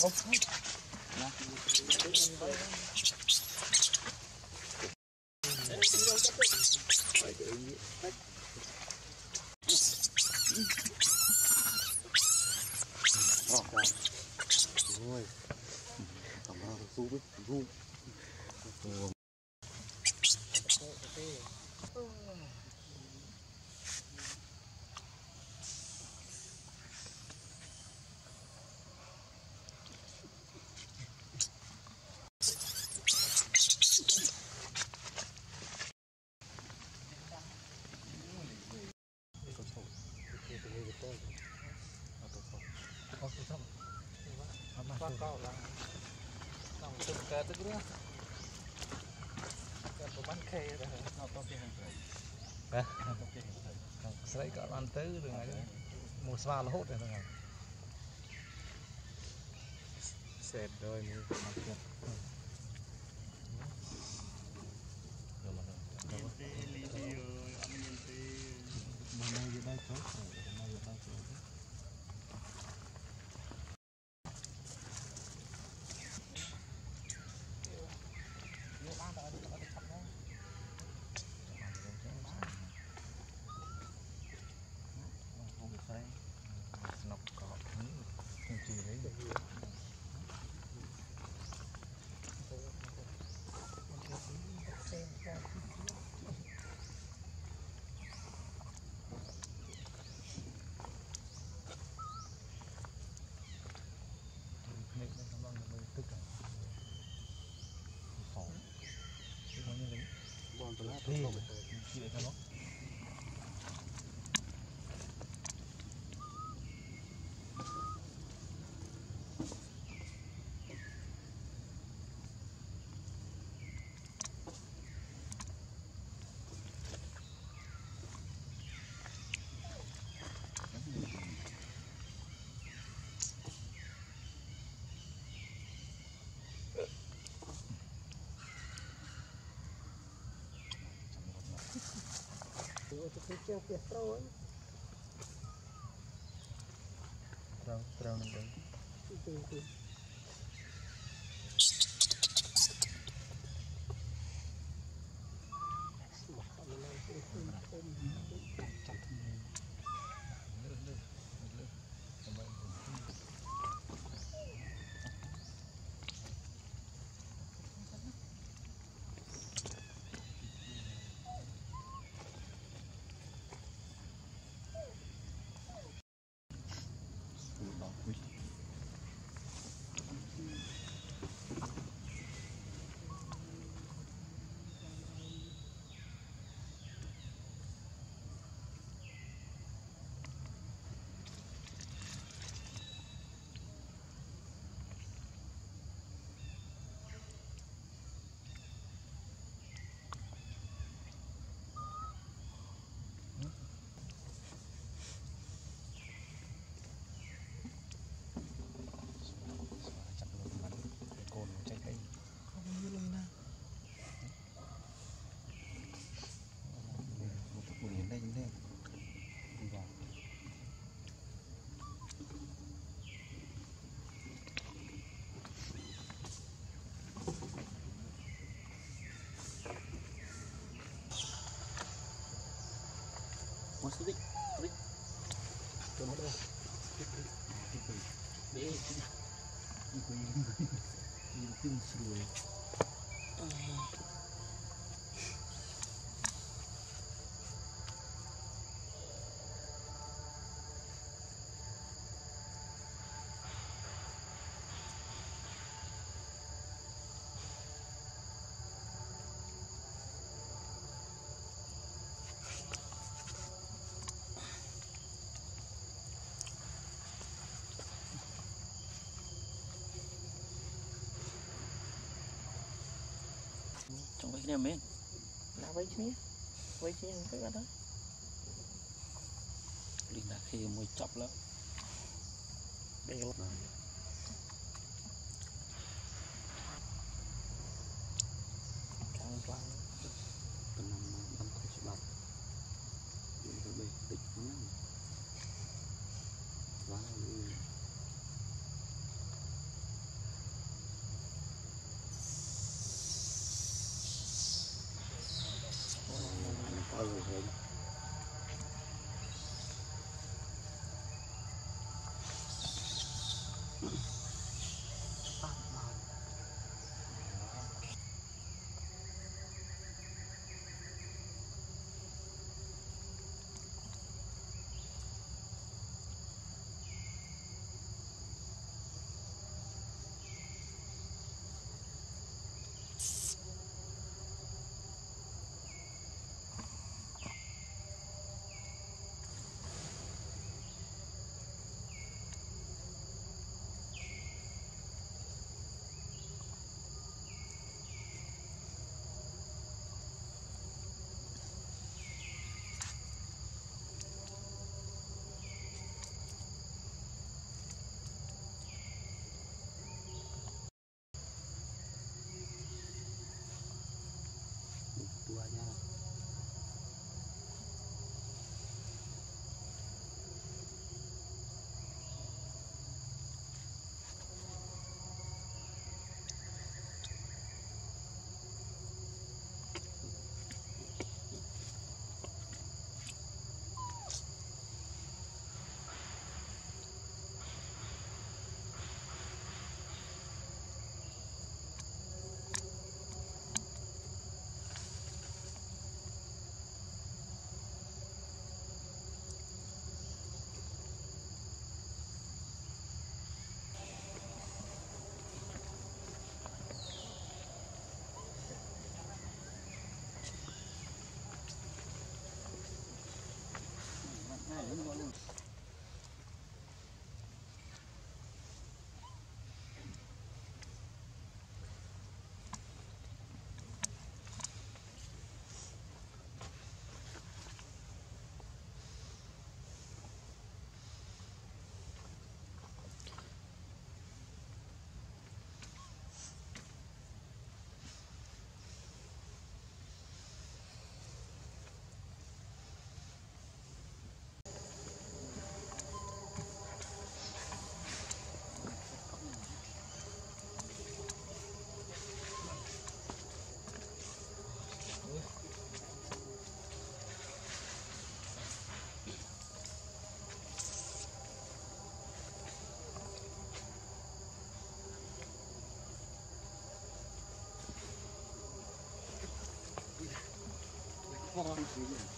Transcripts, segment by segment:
Like, kau lang nang tung ka tu gua ka pa man kay ra na to ke hin trai ha to ke hin trai nang srai ka ban tu rồi ngai mu swa rồi Thank you. ទៅគឺជាងផ្ទះត្រូលត្រូវត្រូវនឹងទៅទីទីមកតាមនៅទីទី Masuk dik. Dik. Tunggu dah. Dik. Dik. Dik. Dik. គ្នាមែនដាក់វៃគ្នាវៃគ្នាទៅអត់ដល់លីណាគេមួយចប់ឡើងដេក いいね。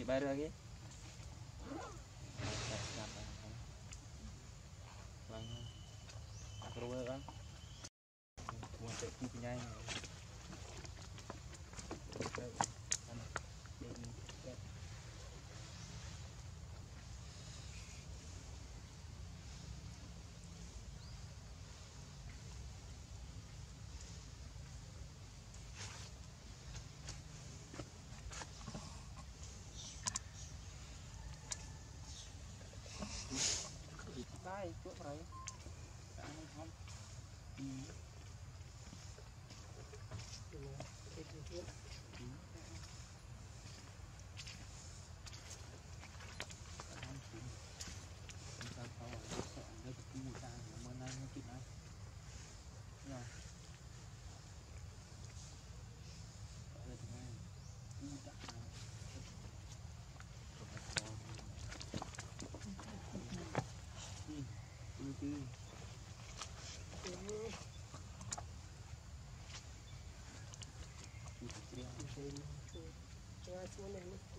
Ini baru lagi. Aku kan. Mau cek punya ini. one in.